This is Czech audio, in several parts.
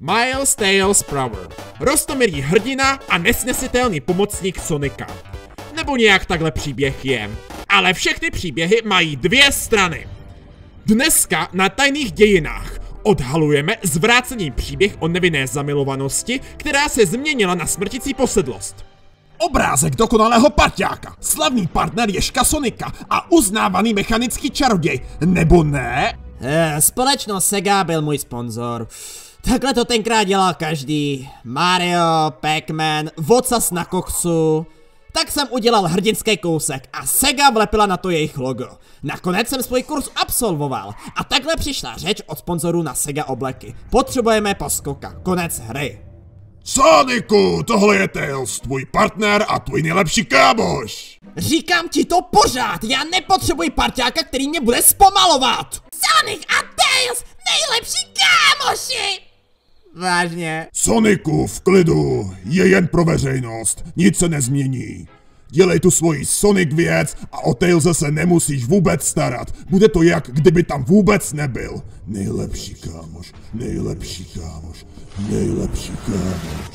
Miles Tails Prower. Rostomilý hrdina a nesnesitelný pomocník Sonika. Nebo nějak takhle příběh je. Ale všechny příběhy mají dvě strany. Dneska na tajných dějinách odhalujeme zvrácený příběh o nevinné zamilovanosti, která se změnila na smrtící posedlost. Obrázek dokonalého parťáka, slavný partner Ješka Sonika a uznávaný mechanický čaroděj, nebo ne? Eh, Společnost Sega byl můj sponzor. Takhle to tenkrát dělal každý. Mario, Pac-Man, Vocas na koksu. Tak jsem udělal hrdinský kousek a Sega vlepila na to jejich logo. Nakonec jsem svůj kurz absolvoval a takhle přišla řeč od sponzorů na Sega obleky. Potřebujeme poskoka. Konec hry. Soniku, tohle je Tails, tvůj partner a tvůj nejlepší kámoš. Říkám ti to pořád, já nepotřebuji parťáka, který mě bude zpomalovat. Sonic a Tails, nejlepší kámoši! Vážně. Soniku, v klidu, je jen pro veřejnost, nic se nezmění. Dělej tu svoji Sonic věc a o Tailse se nemusíš vůbec starat. Bude to jak kdyby tam vůbec nebyl. Nejlepší kámoš, nejlepší kámoš, nejlepší kámoš.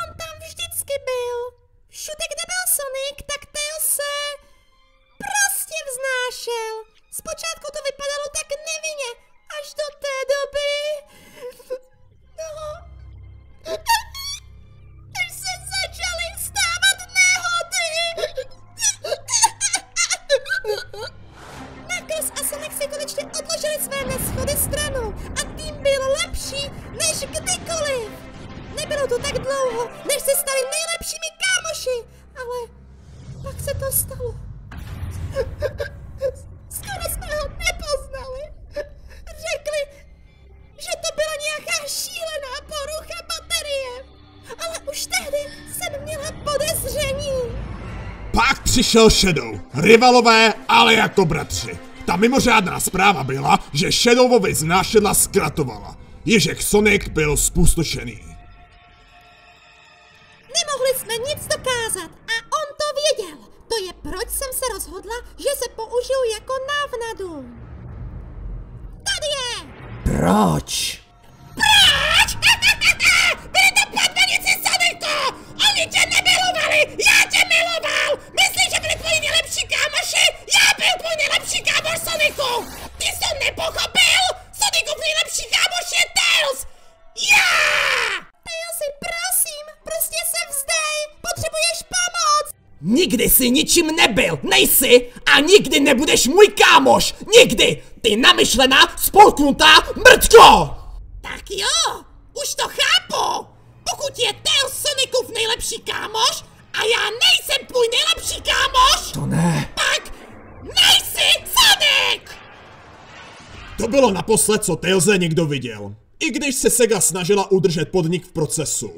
On tam vždycky byl. Všude, kde byl Sonic, tak Tails se prostě vznášel. Zpočátku to vypadalo Si konečně odložili své neschody stranou a tým byl lepší než kdykoliv. Nebylo to tak dlouho, než se stali nejlepšími kámoši, ale pak se to stalo. Skoro jsme ho nepoznali. Řekli, že to byla nějaká šílená porucha baterie. Ale už tehdy jsem měla podezření. Pak přišel Shadow, rivalové, ale jako bratři. Ta mimořádná zpráva byla, že Shadowovi znášedla zkratovala. Ježek Sonic byl spustošený. Nemohli jsme nic dokázat a on to věděl. To je proč jsem se rozhodla, že se použiju jako návnadu. Tady je! Proč? Proč? Soniku! Ty jsi to nepochopil? Sonikův nejlepší kámoš je Tails! Já! Tailsi, prosím, prostě se vzdej! Potřebuješ pomoc! Nikdy jsi ničím nebyl, nejsi a nikdy nebudeš můj kámoš! Nikdy! Ty namyšlená, spolknutá mrtko! Tak jo, už to chápu! Pokud je Tails Sonicův nejlepší kámoš a já nejsem bylo naposled, co Tailse někdo viděl. I když se Sega snažila udržet podnik v procesu.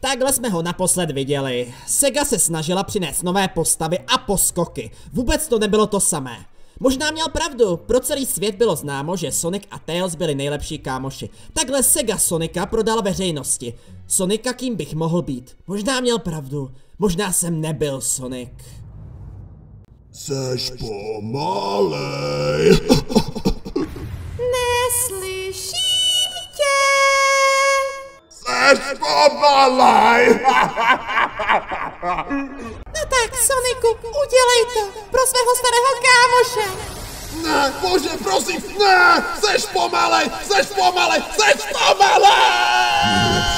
Takhle jsme ho naposled viděli. Sega se snažila přinést nové postavy a poskoky. Vůbec to nebylo to samé. Možná měl pravdu, pro celý svět bylo známo, že Sonic a Tails byli nejlepší kámoši. Takhle Sega Sonika prodala veřejnosti. Sonika kým bych mohl být? Možná měl pravdu. Možná jsem nebyl Sonic. Seš pomalej. No tak, Soniku, udělej to pro svého starého kámoše! Ne, bože, prosím, ne, seš pomalej, seš pomalej, seš pomalej.